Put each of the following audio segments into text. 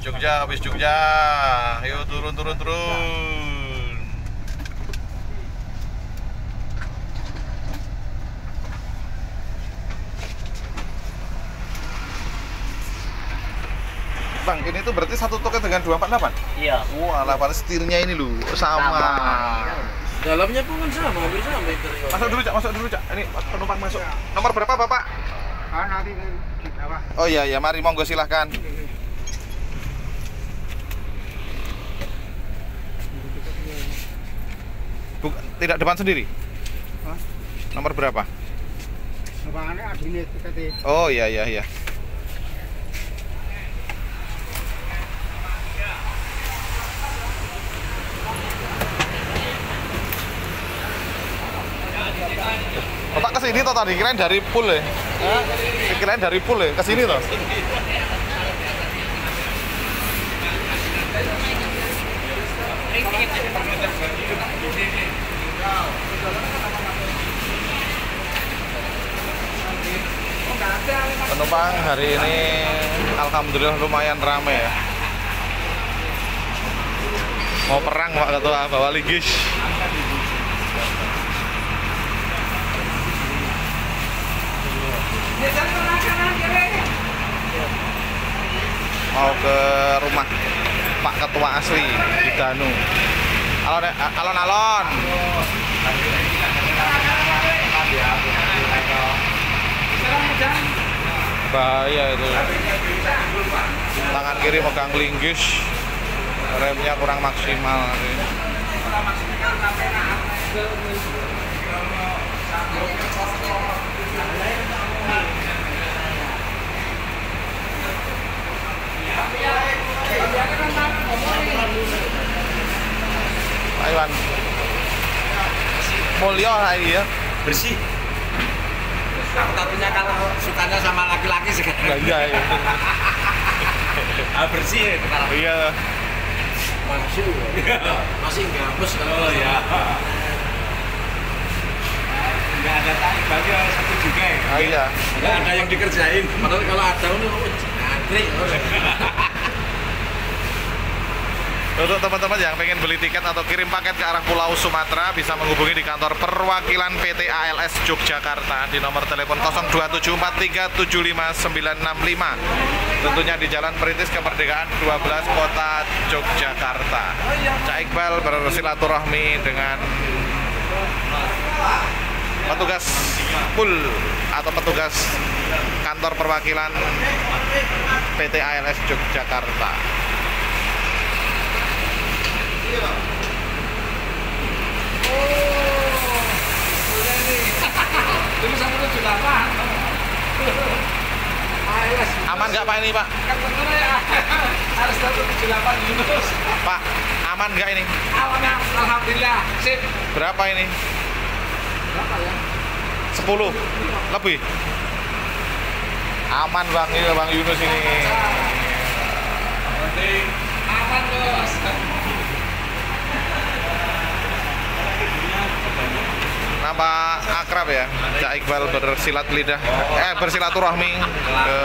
Jogja, bis Jogja. Ayo turun, turun, turun. Bang, ini tuh berarti satu token dengan 248? Iya. Wah, 8 setirnya ini loh, sama. Dalamnya pun kan sama, hampir sama interior. Masuk dulu, Cak, masuk dulu, Cak. Ini penumpang masuk. Nomor berapa, Bapak? Ah, nanti di bawah. Oh iya, ya, mari monggo silahkan. Tidak depan sendiri? Hah? Nomor berapa? Adine tikete. Oh iya iya iya. Bapak ke sini toh tadi kirain dari pool ya? Kirain dari pool ya? Ke sini toh? Penumpang hari ini alhamdulillah lumayan ramai ya. Mau perang Pak Ketua bawa ligis. Mau ke rumah Pak Ketua asli di Danu. Alon alon alon. bahaya itu. Tangan kiri megang linggis. Remnya kurang maksimal Iwan Mulyo lagi ya Bersih. Satu-satunya kalau sukanya sama laki-laki sekarang. Iya, iya. Ah, bersih ya sekarang. Iya. Masih. Masih enggak hapus Oh ya. Enggak ada tarik bagi satu juga ya. Ah, iya. Enggak ada yang dikerjain. Padahal kalau ada ini oh, antri. Untuk teman-teman yang pengen beli tiket atau kirim paket ke arah Pulau Sumatera bisa menghubungi di kantor perwakilan PT ALS Yogyakarta di nomor telepon 027437595. Tentunya di Jalan Perintis Kemerdekaan 12 Kota Yogyakarta. Cak Iqbal bersilaturahmi dengan petugas pul atau petugas kantor perwakilan PT ALS Yogyakarta. Dulu sama tujuh delapan. Aman nggak Pak ini Pak? Harus satu tujuh delapan Yunus. Pak, aman nggak ini? Awalnya alhamdulillah sip. Berapa ini? Berapa ya? 10 lebih. Aman Bang ini Bang Yunus ini. Aman bos. Nama akrab ya, Cak Iqbal bersilat lidah, eh bersilaturahmi ke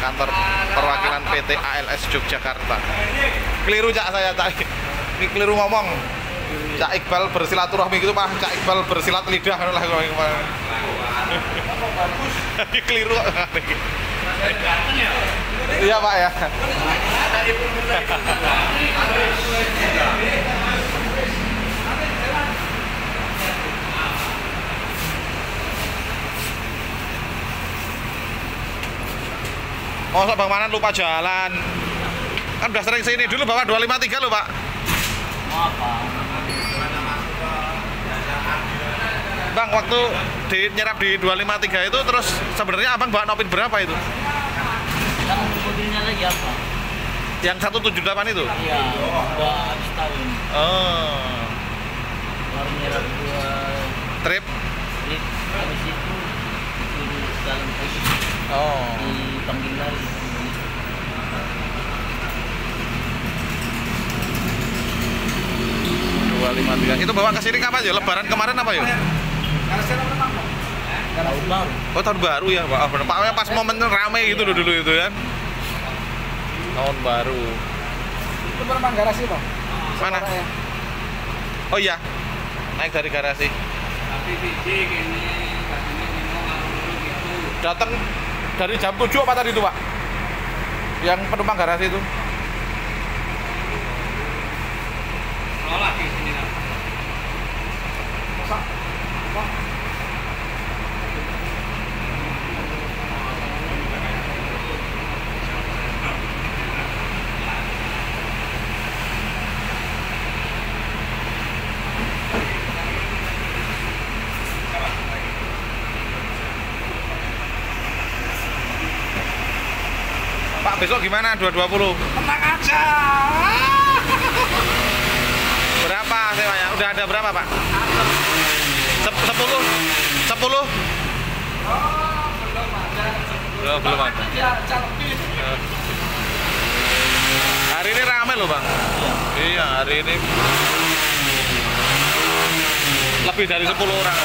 kantor perwakilan PT ALS Yogyakarta. Keliru Cak saya Cak. Ini keliru ngomong. Cak Iqbal bersilaturahmi gitu Pak, Cak Iqbal bersilat lidah lah keliru. Iya Pak ya. Oh, Bang Manan lupa jalan. Kan udah sering sini dulu bawa 253 loh, Pak. Bang, waktu di nyerap di 253 itu terus sebenarnya Abang bawa nopin berapa itu? Lagi apa? Yang 178 itu? Iya, udah habis tahun. Oh. Baru nyerap dua Trip. trip. Habis itu dalam posisi Oh. Dipanggil lagi. Dua lima tiga. Itu bawa ke sini kapan ya? Lebaran kemarin apa ya? Tahun baru. Oh tahun baru ya, Pak. Oh. Pak pas momen rame gitu dulu dulu itu kan. tahun baru. Itu perumahan garasi, Pak. Mana? ya. Oh iya, naik dari garasi. Tapi ini gitu. Datang dari jam 7 apa tadi itu pak? Yang penumpang garasi itu? Kalau lagi sini lah. Pak besok gimana? 220? Tenang aja. Berapa sewanya? Udah ada berapa pak? Sep sepuluh? Sepuluh? Oh, belum ada. Eh. Hari ini rame loh bang. Iya hari ini lebih dari 10 orang.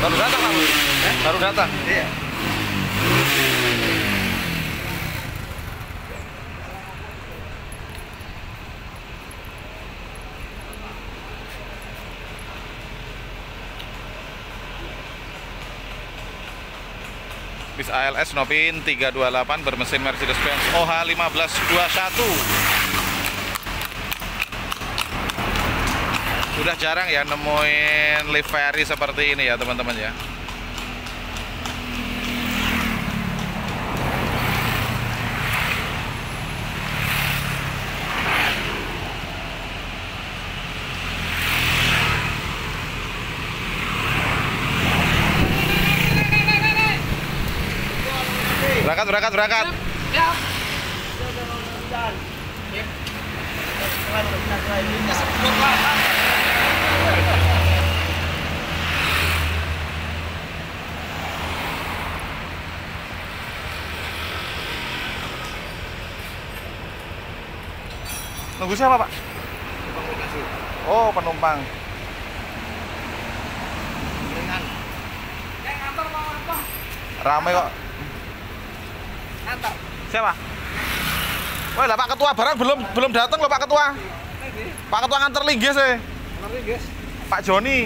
Baru datang pak? Eh? Baru datang. Iya. Bis ALS Novin 328 bermesin Mercedes-Benz OH 1521 Sudah jarang ya nemuin livery seperti ini ya teman-teman ya Berangkat, berangkat, berangkat. Nunggu siapa pak? Oh penumpang. Rame kok Ngantar. Siapa? Wah, lah Pak Ketua barang belum belum datang loh Pak Ketua. Pak Ketua nganter linggis eh. Ngerti, guys. Pak Joni.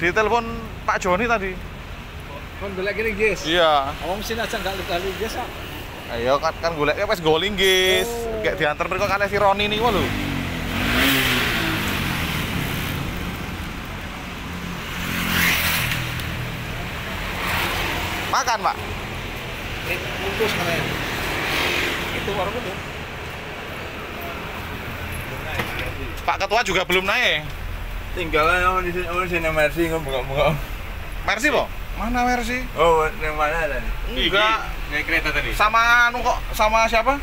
Ditelepon Pak Joni tadi. Kon golek kene, guys. Iya. Awang mesin aja enggak kali, guys. ah. Ayo kan kan golek wis go linggis. Oh. Kayak diantar mereka kan si Roni nih lho. Makan, Pak. Bungkus kalian. Itu warung itu. Pak Ketua juga belum naik. Tinggalan yang di sini, oh di sini Mercy nggak buka-buka. Mercy, Po? Mana Mercy? Oh, yang mana tadi? Enggak. Naik kereta tadi. Sama anu kok, sama siapa?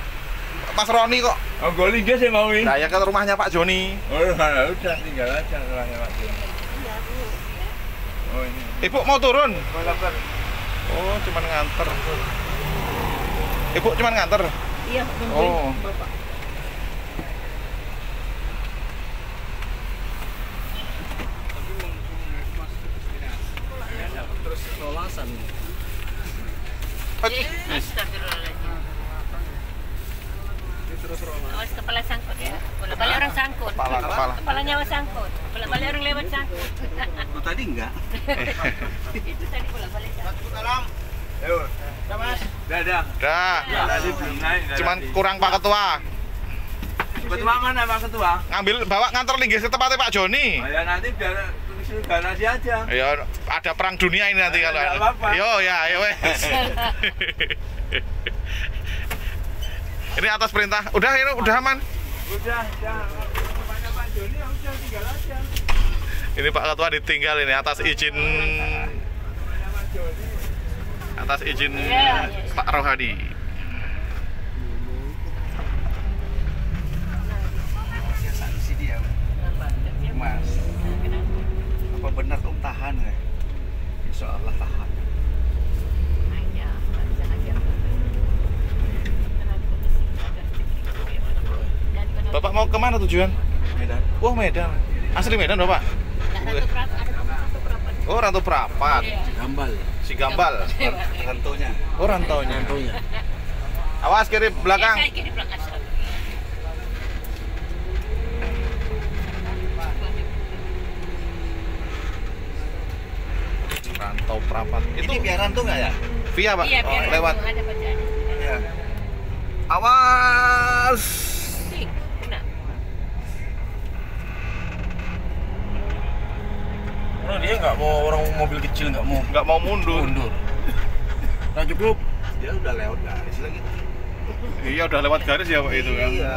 Mas Roni kok. Oh, goli guys saya mau ini. Nah, ya ke rumahnya Pak Joni. Oh, udah, udah tinggal aja rumahnya Pak. Oh, ini. Ibu mau turun? Oh, lapar. Oh, cuman nganter. Ibu cuman nganter. Iya, nungguin Oh. Bapak. Terus lolasan. Astagfirullahaladzim. Ini terus rolas. Awas kepala sangkut ya. Bola balik orang sangkut. Kepala, kepala. Kepala nyawa sangkut. Bola balik orang lewat sangkut. tadi enggak? Itu tadi bola balik sangkut. Dah, Mas. Dah, dah. Dah. Tadi belum naik. dah Cuman kurang Pak Ketua. Ketua mana Pak Ketua? Ngambil bawa nganter linggis ke tempatnya Pak Joni. Oh, ya nanti biar garasi aja. Ya ada perang dunia ini nanti Ya, kalau. nggak apa-apa. Yo ya, ayo wes. ini atas perintah. Udah ini udah aman. Udah, udah. Pak Joni ya udah tinggal aja. Ini Pak Ketua ditinggal ini atas izin atas izin. Pak Rohadi. Mas, apa benar om tahan ya? Insya Allah tahan. Bapak mau ke mana tujuan? Medan. Wah oh, Medan. Asli Medan, Bapak? Ratu Prapat. Oh, Ratu Prapat. Gambal. Si Gambal. Rantonya. Oh rantaunya. Rantonya. Awas kiri belakang. Ya, saya kiri belakang. sorry. Rantau Prapat. Itu Ini biar rantu nggak ya? via Pak? Iya, Oh, biar lewat. Iya. Awas. Dia nggak mau orang mobil kecil nggak mau Nggak mau mundur. mundur. Nah cukup. Dia udah lewat garis lagi. Iya udah lewat garis ya Pak itu kan. Iya.